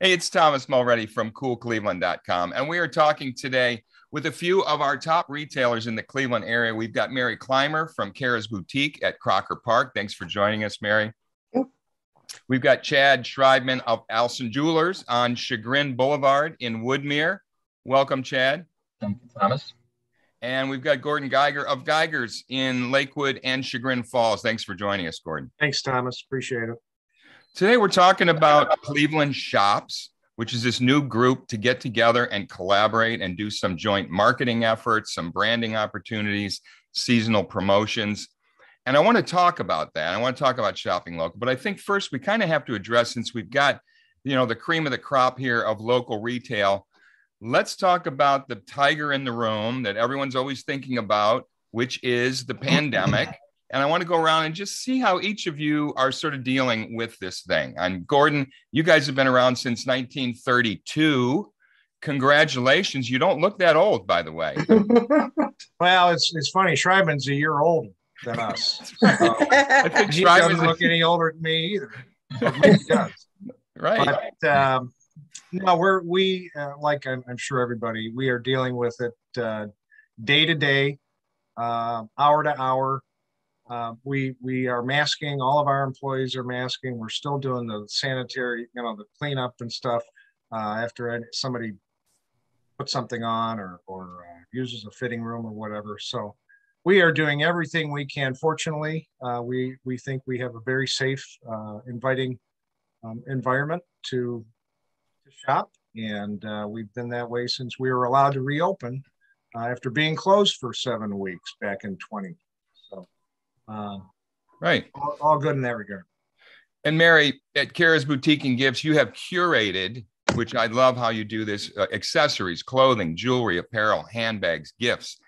Hey, it's Thomas Mulready from coolcleveland.com. And we are talking today with a few of our top retailers in the Cleveland area. We've got Mary Climer from Cara's Boutique at Crocker Park. Thanks for joining us, Mary. We've got Chad Schreibman of Alson Jewelers on Chagrin Boulevard in Woodmere. Welcome, Chad. Thank you, Thomas. And we've got Gordon Geiger of Geigers in Lakewood and Chagrin Falls. Thanks for joining us, Gordon. Thanks, Thomas. Appreciate it. Today, we're talking about Cleveland Shops, which is this new group to get together and collaborate and do some joint marketing efforts, some branding opportunities, seasonal promotions. And I want to talk about that. I want to talk about shopping local, but I think first we kind of have to address since we've got, you know, the cream of the crop here of local retail. Let's talk about the tiger in the room that everyone's always thinking about, which is the pandemic. And I want to go around and just see how each of you are sort of dealing with this thing. And Gordon, you guys have been around since 1932. Congratulations. You don't look that old, by the way. well, it's it's funny. Schreibman's a year older than us. So I think he Schreiber's doesn't a- look any older than me either. But he does. right. But um, no, we're we uh, like I'm, I'm sure everybody we are dealing with it uh, day to day, uh, hour to hour. Uh, we we are masking. All of our employees are masking. We're still doing the sanitary, you know, the cleanup and stuff uh, after somebody puts something on or or uh, uses a fitting room or whatever. So we are doing everything we can. Fortunately, uh, we we think we have a very safe, uh, inviting um, environment to, to shop, and uh, we've been that way since we were allowed to reopen after being closed for seven weeks back in 20. So, um, Right. all, all good in that regard. And Mary, at Cara's Boutique and Gifts, you have curated, which I love how you do this uh, accessories, clothing, jewelry, apparel, handbags, gifts.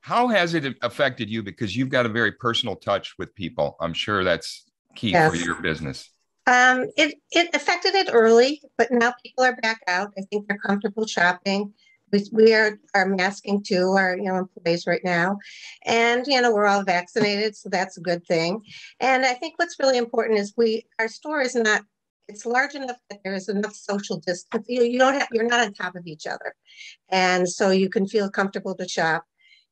How has it affected you? Because you've got a very personal touch with people. I'm sure that's key for your business. Um, it, it affected it early, but now people are back out. I think they're comfortable shopping. We, we are, are masking too, our, you know, employees right now. And, you know, we're all vaccinated, so that's a good thing. And I think what's really important is we, our store is not, it's large enough that there is enough social distance. You, you don't have, you're not on top of each other. And so you can feel comfortable to shop.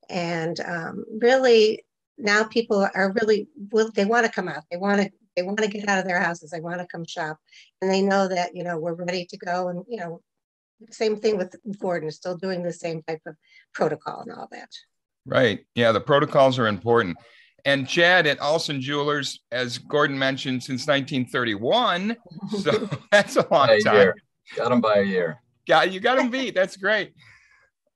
And um, really, now people are really, will they want to come out. They want to they want to get out of their houses they want to come shop and they know that you know we're ready to go and you know same thing with gordon still doing the same type of protocol and all that Right. Yeah, the protocols are important. And Chad at Alson Jewelers, as Gordon mentioned, since 1931. So that's a long By a time. year. Got him by a year. Yeah, you got him beat. That's great.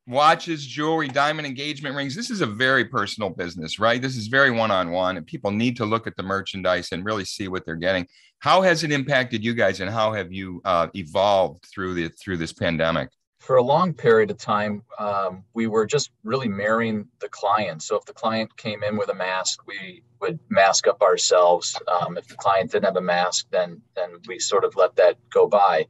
Watches, jewelry, diamond engagement rings. This is a very personal business, right? This is very one on one, and people need to look at the merchandise and really see what they're getting. How has it impacted you guys, and how have you uh, evolved through the through this pandemic? For a long period of time, um, we were just really marrying the client. So if the client came in with a mask, we would mask up ourselves. Um, if the client didn't have a mask, then then we sort of let that go by.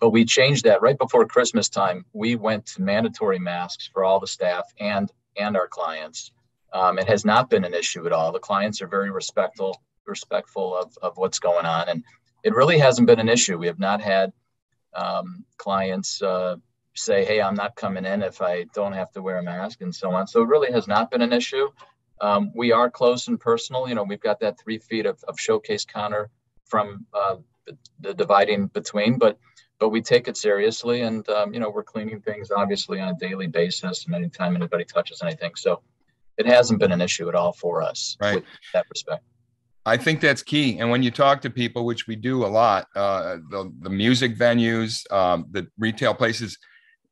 But we changed that right before Christmas time. We went to mandatory masks for all the staff and and our clients. Um, it has not been an issue at all. The clients are very respectful respectful of, of what's going on, and it really hasn't been an issue. We have not had um, clients uh, say, "Hey, I'm not coming in if I don't have to wear a mask," and so on. So it really has not been an issue. Um, we are close and personal. You know, we've got that three feet of, of showcase counter from uh, the, the dividing between, but but we take it seriously, and um, you know, we're cleaning things obviously on a daily basis, and anytime anybody touches anything, so it hasn't been an issue at all for us. Right. With that respect. I think that's key. And when you talk to people, which we do a lot, uh, the, the music venues, um, the retail places,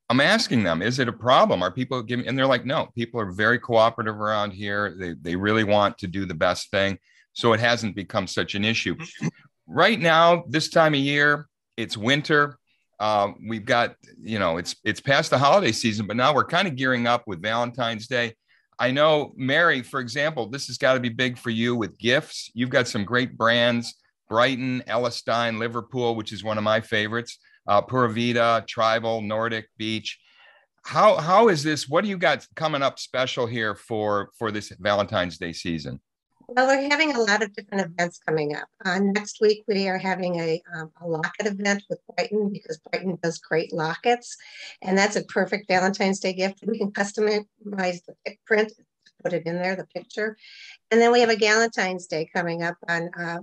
I'm asking them, is it a problem? Are people giving, and they're like, no, people are very cooperative around here. They, they really want to do the best thing. So it hasn't become such an issue. Right now, this time of year, it's winter. Uh, we've got, you know, it's it's past the holiday season, but now we're kind of gearing up with Valentine's Day. I know, Mary, for example, this has got to be big for you with gifts. You've got some great brands Brighton, Ellis Stein, Liverpool, which is one of my favorites, uh, Pura Vida, Tribal, Nordic Beach. How, how is this? What do you got coming up special here for, for this Valentine's Day season? Well, we're having a lot of different events coming up. Uh, next week, we are having a, um, a locket event with Brighton because Brighton does great lockets. And that's a perfect Valentine's Day gift. We can customize the print, put it in there, the picture. And then we have a Galentine's Day coming up on uh,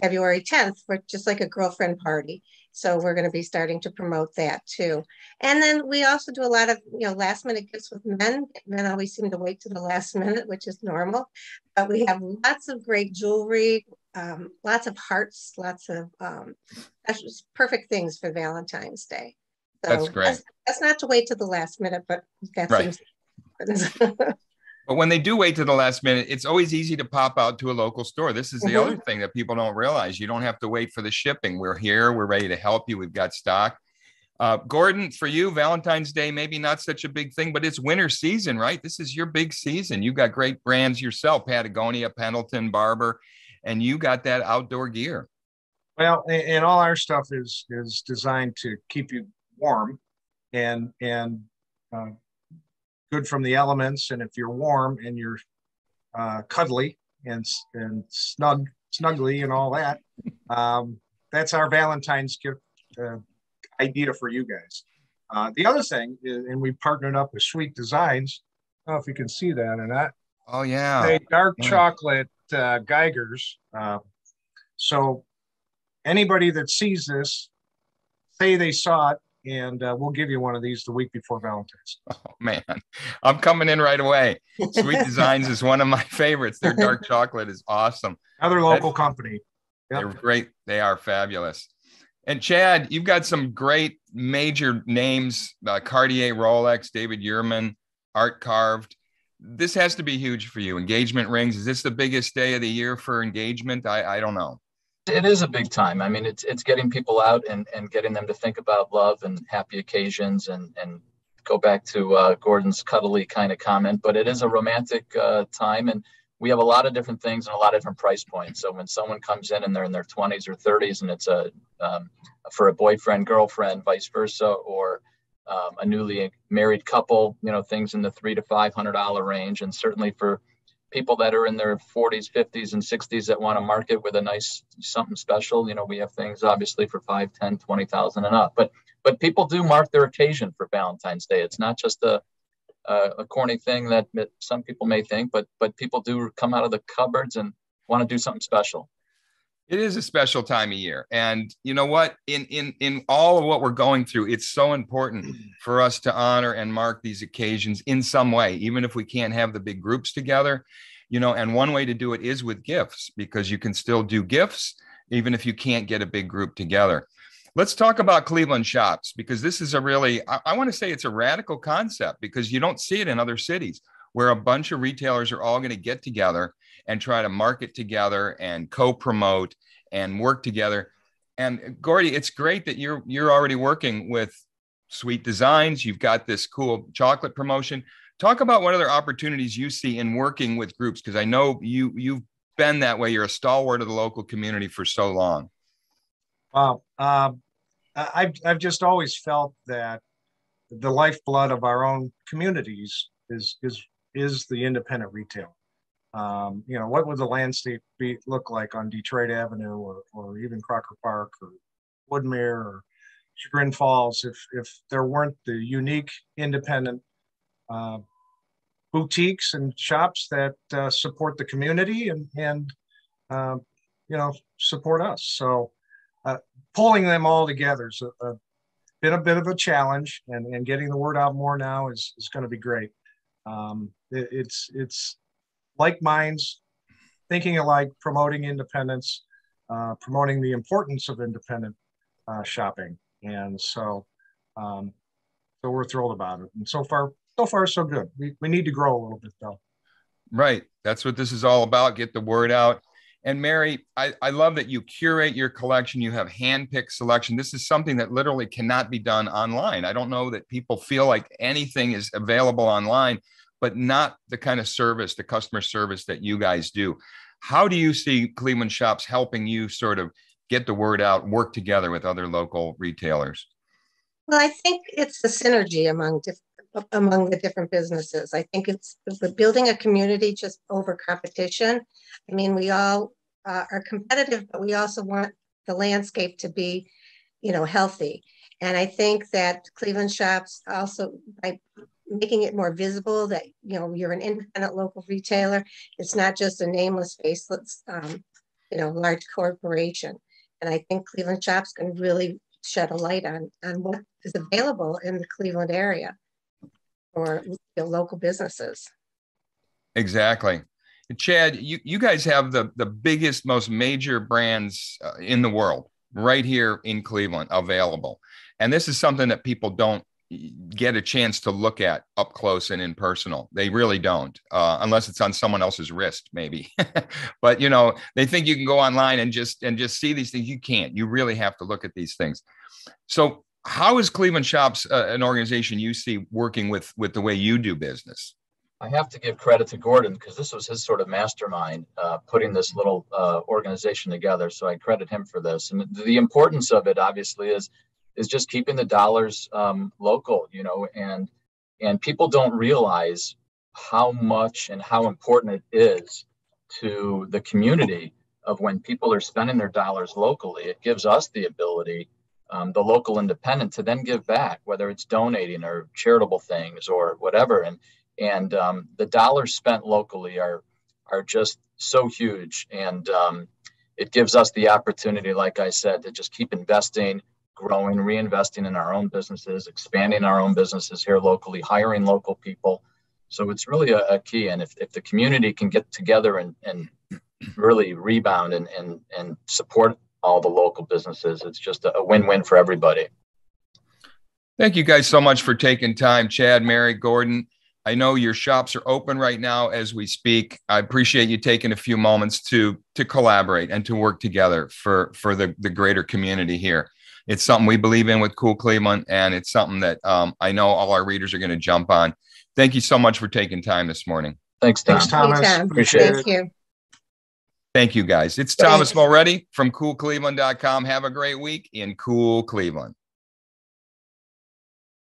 February 10th for just like a girlfriend party. So we're going to be starting to promote that too. And then we also do a lot of, you know, last minute gifts with men. Men always seem to wait to the last minute, which is normal. But we have lots of great jewelry, um, lots of hearts, lots of um, perfect things for Valentine's Day. So that's great. That's, that's, not to wait to the last minute, but that right. seems. But when they do wait to the last minute, it's always easy to pop out to a local store. This is the mm-hmm. other thing that people don't realize. You don't have to wait for the shipping. We're here. We're ready to help you. We've got stock. Uh, Gordon, for you, Valentine's Day, maybe not such a big thing, but it's winter season, right? This is your big season. You've got great brands yourself Patagonia, Pendleton, Barbour, and you got that outdoor gear. Well, and all our stuff is is designed to keep you warm and and uh, good from the elements. And if you're warm and you're uh, cuddly and and snug, snuggly and all that, um, that's our Valentine's gift uh, idea for you guys. Uh, the other thing, is, and we partnered up with Sweet Designs. I don't know if you can see that or not. Oh yeah, they dark yeah. chocolate uh, Geigers. Uh, so anybody that sees this, say they saw it and uh, we'll give you one of these the week before Valentine's. Oh man, I'm coming in right away. Sweet Designs is one of my favorites. Their dark chocolate is awesome. Another local That's, company. Yep. They're great. They are fabulous. And Chad, you've got some great major names: uh, Cartier, Rolex, David Yurman, Art Carved. This has to be huge for you. Engagement rings. Is this the biggest day of the year for engagement? I, I don't know it is a big time. I mean, it's it's getting people out and and getting them to think about love and happy occasions and and go back to uh, Gordon's cuddly kind of comment. But it is a romantic uh, time, and we have a lot of different things and a lot of different price points. So when someone comes in and they're in their 20s or 30s, and it's a um, for a boyfriend, girlfriend, vice versa, or um, a newly married couple, you know, things in the three to five hundred dollar range, and certainly for people that are in their 40s 50s and 60s that want to market with a nice something special you know we have things obviously for 5 10 20000 and up. But but people do mark their occasion for valentine's day. It's not just a a, a corny thing that some people may think but but people do come out of the cupboards and want to do something special it is a special time of year. And you know what? In in in all of what we're going through it's so important for us to honor and mark these occasions in some way even if we can't have the big groups together. You know and one way to do it is with gifts because you can still do gifts even if you can't get a big group together. Let's talk about cleveland shops because this is a really I, I want to say it's a radical concept because you don't see it in other cities where a bunch of retailers are all going to get together and try to market together and co-promote and work together. And Gordy, it's great that you're you're already working with Sweet Designs. You've got this cool chocolate promotion. Talk about what other opportunities you see in working with groups because I know you you've been that way. You're a stalwart of the local community for so long. Wow, um, I've I've just always felt that the lifeblood of our own communities is is is the independent retail. Um, you know, what would the landscape be look like on Detroit Avenue or, or even Crocker Park or Woodmere or Chagrin Falls if if there weren't the unique independent uh, boutiques and shops that uh, support the community and and uh, you know support us. So uh, pulling them all together has been a bit of a challenge, and, and getting the word out more now is is going to be great. Um, it, it's it's like minds, thinking alike, promoting independence, uh, promoting the importance of independent uh, shopping, and so um, so we're thrilled about it. And so far, so far, so good. We we need to grow a little bit though. Right, that's what this is all about. Get the word out. And Mary, I, I love that you curate your collection. You have hand-picked selection. This is something that literally cannot be done online. I don't know that people feel like anything is available online but not the kind of service, the customer service that you guys do. How do you see Cleveland Shops helping you sort of get the word out, work together with other local retailers? Well, I think it's the synergy among different among the different businesses. I think it's building a community just over competition. I mean, we all uh, are competitive, but we also want the landscape to be, you know, healthy. And I think that Cleveland Shops also by making it more visible that you know you're an independent local retailer. It's not just a nameless, faceless, um, you know, large corporation. And I think Cleveland Shops can really shed a light on on what is available in the Cleveland area for you know, local businesses. Exactly. Chad, you, you guys have the, the biggest, most major brands uh, in the world right here in Cleveland available. And this is something that people don't get a chance to look at up close and in personal. They really don't, uh, unless it's on someone else's wrist, maybe. but you know, they think you can go online and just and just see these things. You can't. You really have to look at these things. So, how is Cleveland Shops uh, an organization you see working with with the way you do business? I have to give credit to Gordon because this was his sort of mastermind uh, putting this little uh, organization together. So I credit him for this. And the importance of it, obviously, is is just keeping the dollars um, local, you know, and and people don't realize how much and how important it is to the community of when people are spending their dollars locally. It gives us the ability, um, the local independent, to then give back, whether it's donating or charitable things or whatever. And and um, the dollars spent locally are are just so huge, and um, it gives us the opportunity, like I said, to just keep investing growing, reinvesting in our own businesses, expanding our own businesses here locally, hiring local people. So it's really a, a key. And if, if the community can get together and, and really rebound and, and, and support all the local businesses, it's just a, win-win for everybody. Thank you guys so much for taking time. Chad, Mary, Gordon. I know your shops are open right now as we speak. I appreciate you taking a few moments to to collaborate and to work together for for the the greater community here it's something we believe in with Cool Cleveland, and it's something that um, I know all our readers are going to jump on. Thank you so much for taking time this morning. Thanks, Tom. Thanks, Thomas. Anytime. Appreciate Thank it. you. Thank you, guys. It's Thomas Mulready from CoolCleveland.com. Have a great week in Cool Cleveland.